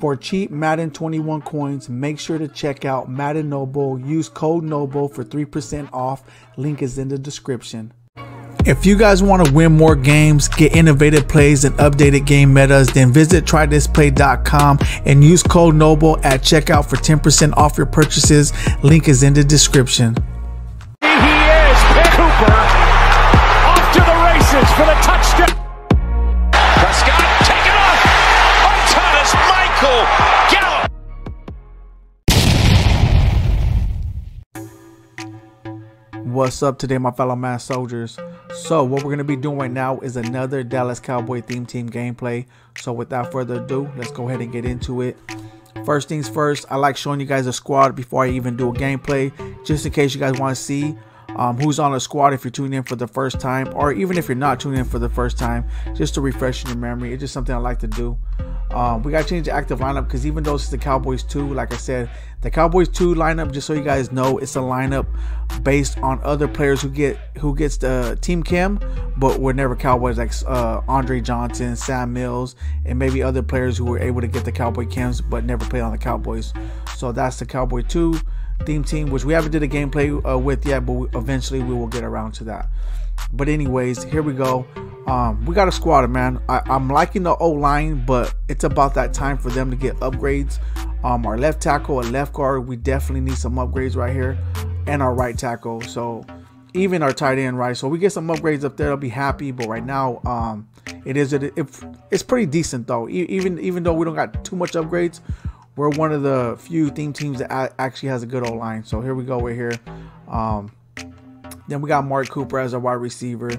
For cheap Madden 21 coins, make sure to check out Madden Noble. Use code NOBLE for 3% off. Link is in the description. If you guys want to win more games, get innovative plays, and updated game metas, then visit trythisplay.com and use code NOBLE at checkout for 10% off your purchases. Link is in the description. He is Cooper off to the races for the touchdown. What's up today, my fellow man soldiers? So, what we're going to be doing right now is another Dallas Cowboy theme team gameplay. So, without further ado, let's go ahead and get into it. First things first, I like showing you guys a squad before I even do a gameplay, just in case you guys want to see um, who's on the squad if you're tuning in for the first time, or even if you're not tuning in for the first time, just to refresh your memory. It's just something I like to do. Um, we got to change the active lineup because even though it's the Cowboys 2, like I said, the Cowboys 2 lineup, just so you guys know, it's a lineup based on other players who get who gets the team cam, but were never Cowboys, like uh, Andre Johnson, Sam Mills, and maybe other players who were able to get the Cowboy cams but never played on the Cowboys. So that's the Cowboy 2 theme team, which we haven't did a gameplay uh, with yet, but we, eventually we will get around to that. But anyways, here we go. Um, we got a squad, man. I, am liking the O line, but it's about that time for them to get upgrades. Um, our left tackle and left guard, we definitely need some upgrades right here, and our right tackle. So even our tight end, right? So we get some upgrades up there, I'll be happy. But right now, um, it is it, it, it's pretty decent though. even even though we don't got too much upgrades, we're one of the few theme teams that actually has a good O line. So here we go. We're here. Um, then we got Mark Cooper as our wide receiver.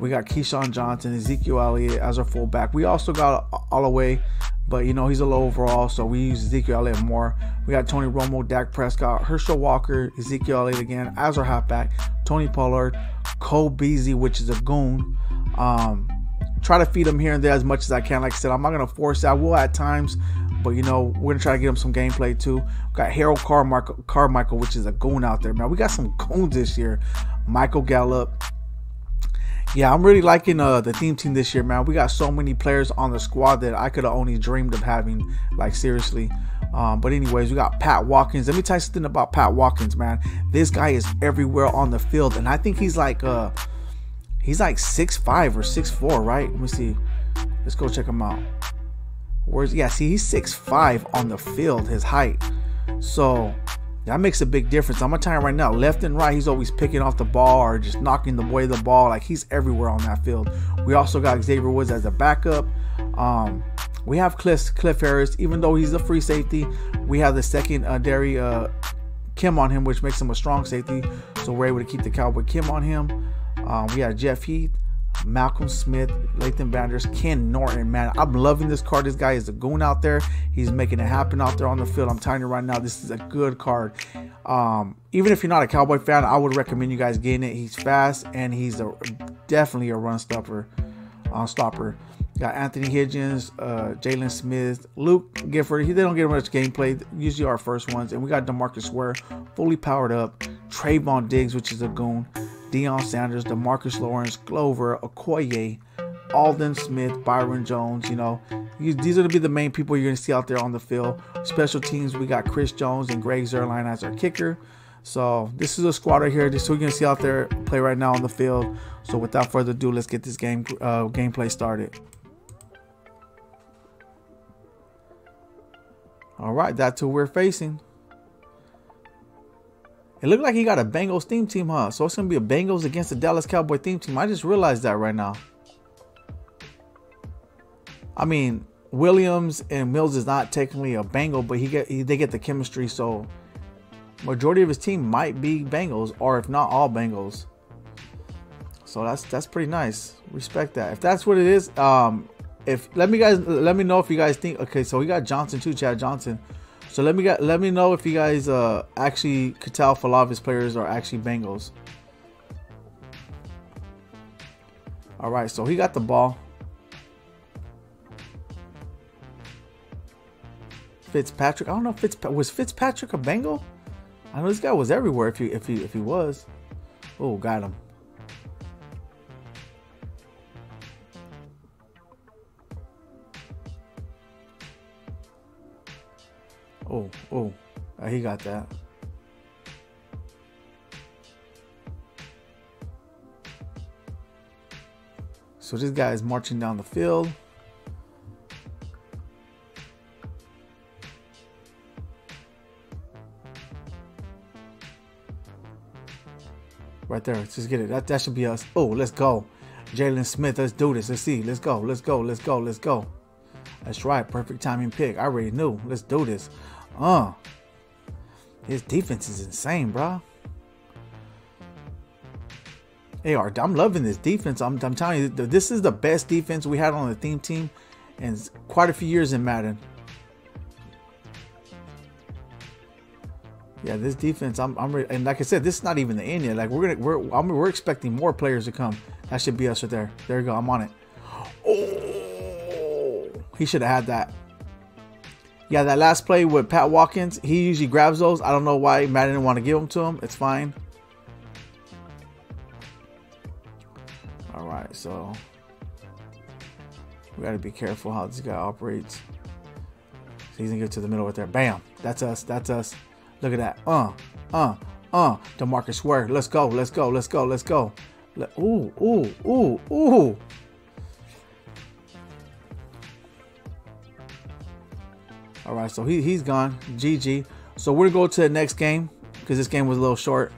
We got Keyshawn Johnson, Ezekiel Elliott as our fullback. We also got Holloway, but you know he's a low overall, so we use Ezekiel Elliott more. We got Tony Romo, Dak Prescott, Herschel Walker, Ezekiel Elliott again as our halfback. Tony Pollard, Cole Beasley, which is a goon. Um, try to feed him here and there as much as I can. Like I said, I'm not gonna force it. I will at times, but you know, we're gonna try to get him some gameplay too. We got Harold Carmichael, Carmichael, which is a goon out there, man. We got some goons this year. Michael Gallup. Yeah, I'm really liking uh, the theme team this year, man. We got so many players on the squad that I could have only dreamed of having. Like seriously. Um, but anyways, we got Pat Watkins. Let me tell you something about Pat Watkins, man. This guy is everywhere on the field, and I think he's like uh, he's like six five or six four, right? Let me see. Let's go check him out. Where's yeah? See, he's six five on the field. His height. So that makes a big difference. I'm gonna tell you right now, left and right, he's always picking off the ball or just knocking the way the ball. Like he's everywhere on that field. We also got Xavier Woods as a backup. Um, we have Cliff, Cliff Harris, even though he's a free safety. We have the second uh, Derry uh, chem on him, which makes him a strong safety. So we're able to keep the Cowboy chem on him. Um, we have Jeff Heath. Malcolm Smith, Leighton Vander Esch, Ken Norton, man. I'm loving this card. This guy is a goon out there. He's making it happen out there on the field. I'm telling you right now, this is a good card. Um, even if you're not a Cowboy fan, I would recommend you guys getting it. He's fast and he's a definitely a run stopper. Uh, stopper. Got Anthony Hitchens, uh, Jaylon Smith, Luke Gifford. He, they don't get much gameplay. Usually our first ones. And we got Demarcus Ware, fully powered up. Trevon Diggs, which is a goon. Deion Sanders, Demarcus Lawrence, Glover, Okoye, Aldon Smith, Byron Jones. You know, these are going to be the main people you're going to see out there on the field. Special teams, we got Chris Jones and Greg Zuerlein as our kicker. So this is a squad right here. This is you're going to see out there play right now on the field. So without further ado, let's get this game uh, gameplay started. All right, that's who we're facing. It looked like he got a Bengals theme team, huh? So it's going to be a Bengals against the Dallas Cowboy theme team. I just realized that right now. I mean, Williams and Mills is not technically a Bengal, but he get he, they get the chemistry. So majority of his team might be Bengals, or if not all Bengals. So that's that's pretty nice. Respect that. If that's what it is, um, if let me guys let me know if you guys think. Okay, so we got Johnson too, Chad Johnson. So let me get let me know if you guys uh, actually could tell if a lot of his players are actually Bengals. All right, so he got the ball. Fitzpatrick. I don't know if Fitz was Fitzpatrick a Bengal. I know this guy was everywhere. If he if he if he was. Oh, got him. Oh, oh, uh, he got that. So this guy is marching down the field. Right there. Let's just get it. That, that should be us. Oh, let's go. Jaylon Smith, let's do this. Let's see. Let's go. Let's go. Let's go. Let's go. That's right. Perfect timing pick. I already knew. Let's do this. Uh. His defense is insane, bro. Hey, Art, I'm loving this defense. I'm, I'm telling you, this is the best defense we had on the theme team in quite a few years in Madden. Yeah, this defense, I'm, I'm, and like I said, this is not even the end yet. Like we're gonna, we're, I'm, we're expecting more players to come. That should be us right there. There you go. I'm on it. Oh, he should have had that. Yeah, that last play with Pat Watkins, he usually grabs those. I don't know why Matt didn't want to give them to him. It's fine. All right, so we got to be careful how this guy operates. So he's gonna get to the middle right there. Bam. That's us. That's us. Look at that. Uh, uh, uh. Demarcus Ware. Let's go. Let's go. Let's go. Let's go. Let, ooh, ooh, ooh, ooh. All right, so he, he's gone. GG. So we're going to go to the next game because this game was a little short.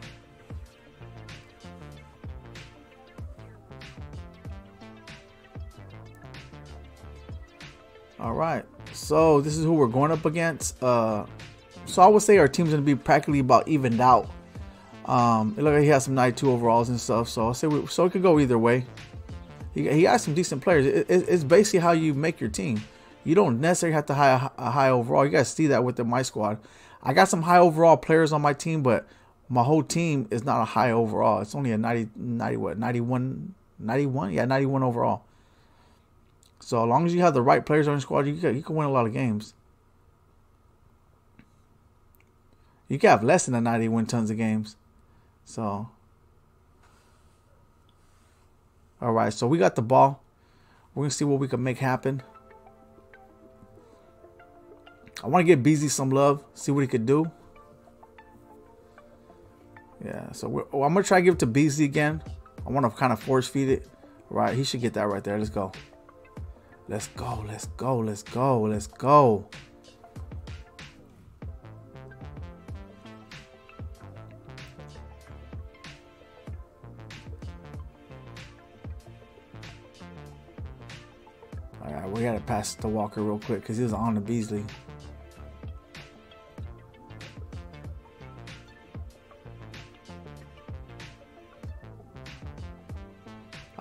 All right. So this is who we're going up against. Uh, so I would say our team's gonna be practically about evened out. Um, it looked like he has some 92 overalls and stuff, so I say we, so it could go either way. He, he has some decent players. It, it, it's basically how you make your team. You don't necessarily have to high a high overall. You guys see that with the, my squad. I got some high overall players on my team, but my whole team is not a high overall. It's only a 90, 90 what, 91, 91? Yeah, 91 overall. So as long as you have the right players on your squad, you can, you can win a lot of games. You can have less than a 90 win tons of games. So, all right. So we got the ball. We're gonna see what we can make happen. I want to give Beasley some love. See what he could do. Yeah. So oh, I'm gonna try to give it to Beasley again. I want to kind of force feed it. Right. He should get that right there. Let's go. Let's go. Let's go. Let's go. Let's go. we gotta pass to Walker real quick because he was on the Beasley.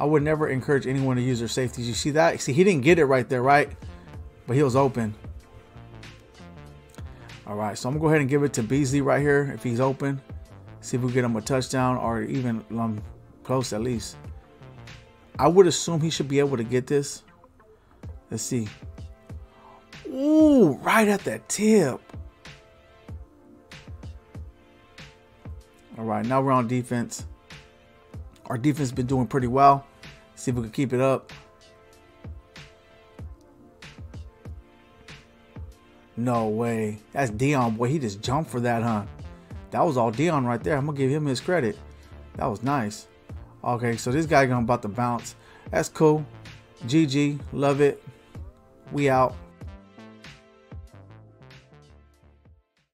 I would never encourage anyone to use their safeties. You see that? See, he didn't get it right there, right? But he was open. All right, so I'm gonna go ahead and give it to Beasley right here if he's open. See if we get him a touchdown or even um, close at least. I would assume he should be able to get this. Let's see. Ooh, right at the tip. All right, now we're on defense. Our defense has been doing pretty well. See if we can keep it up. No way. That's Deion. Boy, he just jumped for that, huh? That was all Deion right there. I'm to give him his credit. That was nice. Okay, so this guy gonna about to bounce. That's cool. GG. Love it. We out.